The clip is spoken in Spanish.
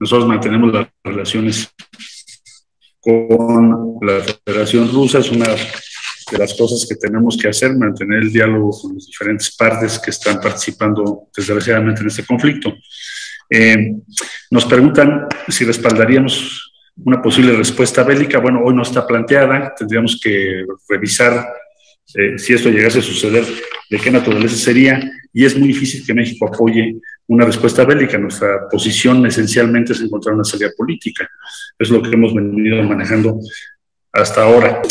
Nosotros mantenemos las relaciones con la Federación Rusa, es una de las cosas que tenemos que hacer, mantener el diálogo con las diferentes partes que están participando desgraciadamente en este conflicto. Eh, nos preguntan si respaldaríamos una posible respuesta bélica. Bueno, hoy no está planteada, tendríamos que revisar eh, si esto llegase a suceder, de qué naturaleza sería, y es muy difícil que México apoye una respuesta bélica. Nuestra posición esencialmente es encontrar una salida política. Es lo que hemos venido manejando hasta ahora.